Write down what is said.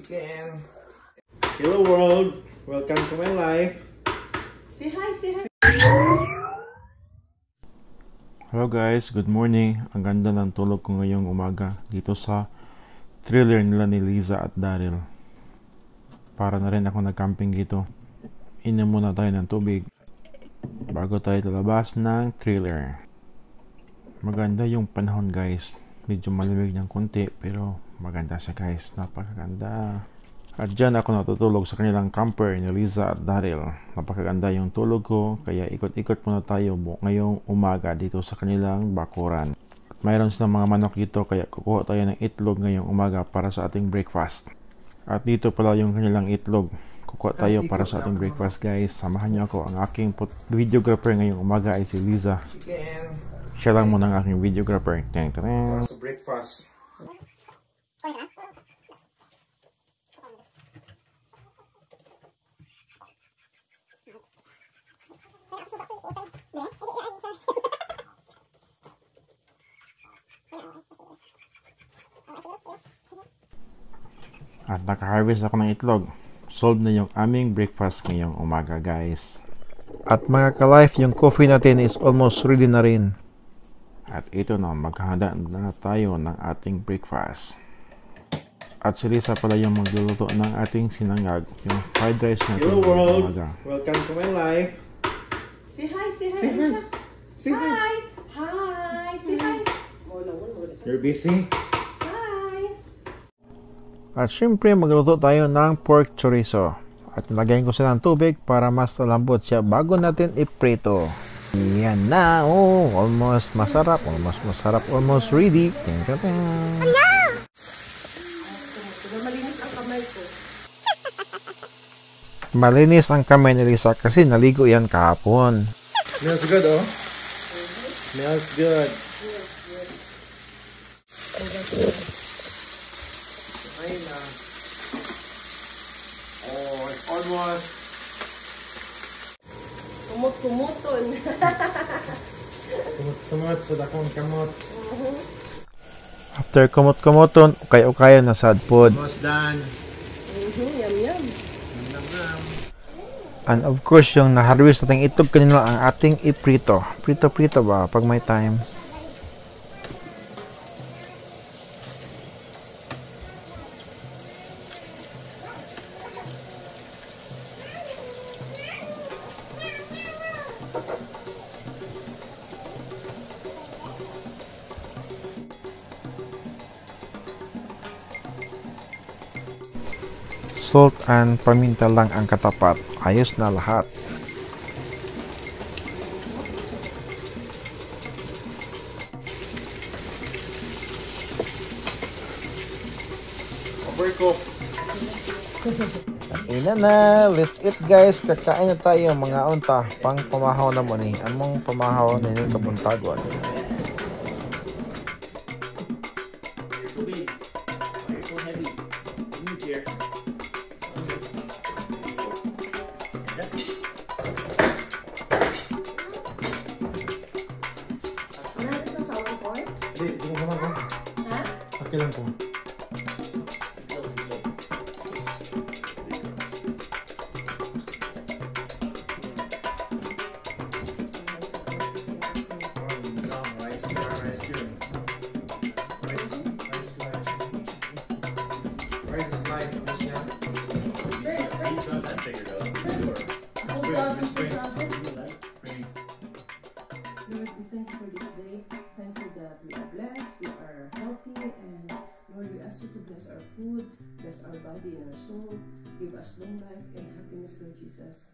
Chicken. Hello world! Welcome to my life. Say hi, say hi. Hello guys, good morning. Ang ganda ng tulog ko ngayong umaga dito sa thriller nila ni Liza at Daryl. Para na rin ako nag-camping dito. Inom muna tayo ng tubig bago tayo lalabas ng thriller. Maganda yung panahon guys. Medyo malamig ng konti pero maganda siya guys. Napakaganda. At dyan ako natutulog sa kanilang camper ni Liza at Daryl. Napakaganda yung tulog ko kaya ikot-ikot muna tayo ngayong umaga dito sa kanilang bakuran. At mayroon silang mga manok dito kaya kukuha tayo ng itlog ngayong umaga para sa ating breakfast. At dito pala yung kanilang itlog. Kukuha tayo para sa ating breakfast guys. Samahan niyo ako. Ang aking videographer ngayong umaga ay si Liza. Siya lang muna ang aking videographer. Teng. Para sa breakfast. At naka-harvest ako ng itlog. Solved na yung aming breakfast ngayong umaga guys. At mga ka-life, yung coffee natin is almost ready na rin. At ito na, maghahanda na tayo ng ating breakfast. At si Lisa pala yung magluluto ng ating sinangag, yung fried rice natin Hello world! umaga. Welcome to my life. Say hi, say hi. Say hi. Say hi. Hi. Hi. Say hi. You're busy? Hi. At syempre magluluto tayo ng pork chorizo. At nilagyan ko siya ng tubig para mas lambot siya bago natin iprito. Yan na, oh, almost masarap, almost masarap, almost ready. Ting, ting, ting. Malinis ang kamay ko. Malinis ang kamay ni Lisa kasi naligo yan kahapon. Smells good, oh. Smells good. Ayun na. Oh, it's almost. Kumot-kumuton. Tumot-tumot sa dakong kamot. After kumot-kumuton, ukay-ukayo na sad food. Almost done. Mhm, yum, yum. Nam. And of course, yung na-harvest natin itlog kanina ang ating iprito. Prito-prito ba pag may time? Salt and paminta lang ang katapat. Ayos na lahat. Overcook. Ina na, let's eat guys. Kakain na tayo mga unta. Pang pamahaw na mo ni. Among pamahaw na yung kabuntagon. Hindi, hindi mo naman ako. Ha? Okay lang po. Rice Mr. Sabi. Lord, we thank you for this day. Thank you that we are blessed, we are healthy, and Lord, we ask you to bless our food, bless our body and our soul. Give us long life and happiness, Lord Jesus.